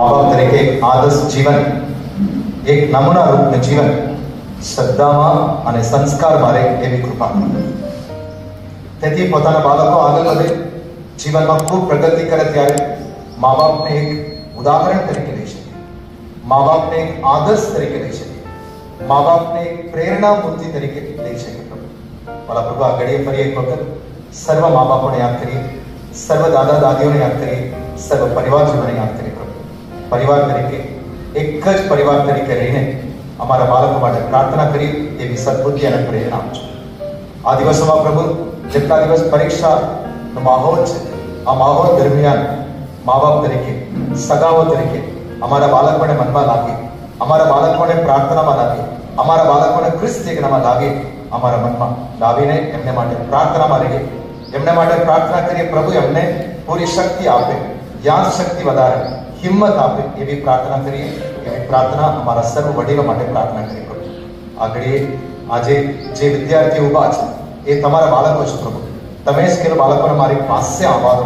મા બાપ તરીકે એક આદર્શ જીવન એક નમૂના રૂપનું જીવન શ્રદ્ધામાં અને સંસ્કારમાં રહે એવી કૃપા કરો તેથી પોતાના બાળકો આગળ વધે જીવનમાં ખૂબ પ્રગતિ કરે ત્યારે મા બાપને એક ઉદાહરણ તરીકે લઈ શકે મા બાપને એક આદર્શ તરીકે લઈ શકે મા બાપને એક પ્રેરણા મૂર્તિ તરીકે લઈ શકે પ્રભુ ભલા પ્રભુ આ ઘડીએ ફરી એક વખત સર્વ મા બાપોને યાદ કરીએ સર્વ દાદા દાદીઓને યાદ કરીએ સર્વ પરિવારજનોને યાદ કરીએ પ્રભુ પરિવાર તરીકે એક જ પરિવાર તરીકે રહીને અમારા બાળકો માટે પ્રાર્થના કરી એવી સદબુદ્ધિ અને પ્રેરણા આપજો આ દિવસોમાં પ્રભુ જેટલા દિવસ પરીક્ષાનો માહોલ છે આ માહોલ દરમિયાન મા બાપ તરીકે સગાઓ તરીકે અમારા બાળકોને મનમાં લાગે અમારા બાળકોને પ્રાર્થનામાં લાગે અમારા બાળકોને ખ્રિસ્ત ચેતનામાં લાગે અમારા મનમાં લાવીને એમને માટે પ્રાર્થનામાં રહીએ એમને માટે પ્રાર્થના કરીએ પ્રભુ એમને પૂરી શક્તિ આપે યાદ શક્તિ વધારે હિંમત આપે એવી પ્રાર્થના કરીએ એવી પ્રાર્થના અમારા સર્વ વડીલો માટે પ્રાર્થના કરીએ પ્રભુ આગળ આજે જે વિદ્યાર્થીઓ ઊભા છે, એ તમારા બાળકો છે પ્રભુ. તમે જ કહેલો બાળકોને મારી પાસે આવવા દો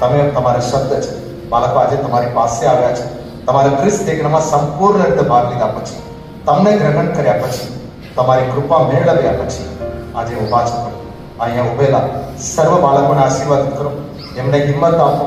તમે તમારા શબ્દ છે. બાળકો આજે તમારી પાસે આવ્યા છે. તમારા ખ્રિસ્ત દેખનામાં સંપૂર્ણ રીતે ભાગ લીધા પછી, તમને ગ્રહણ કર્યા પછી, તમારી કૃપા મેળવ્યા પછી આજે ઊભા છે અહીંયા ઉભેલા સર્વ બાળકોને આશીર્વાદ કરો. એમને હિંમત આપો.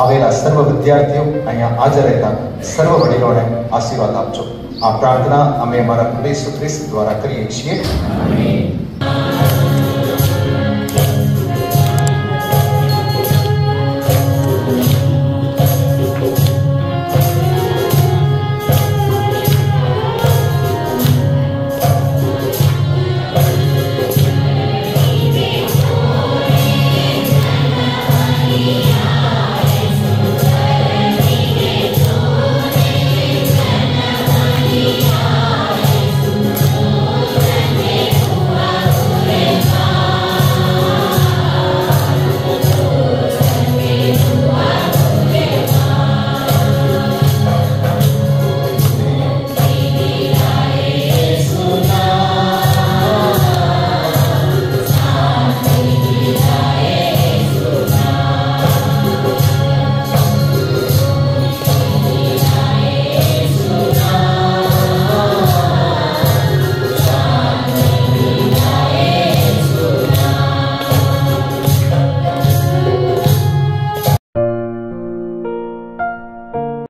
આવેલા સર્વ વિદ્યાર્થીઓ અહીંયા હાજર રહેતા સર્વ વડીલોને આશીર્વાદ આપજો. આ પ્રાર્થના અમે અમારા પ્રદેશ ખ્રિસ્ત દ્વારા કરીએ છીએ.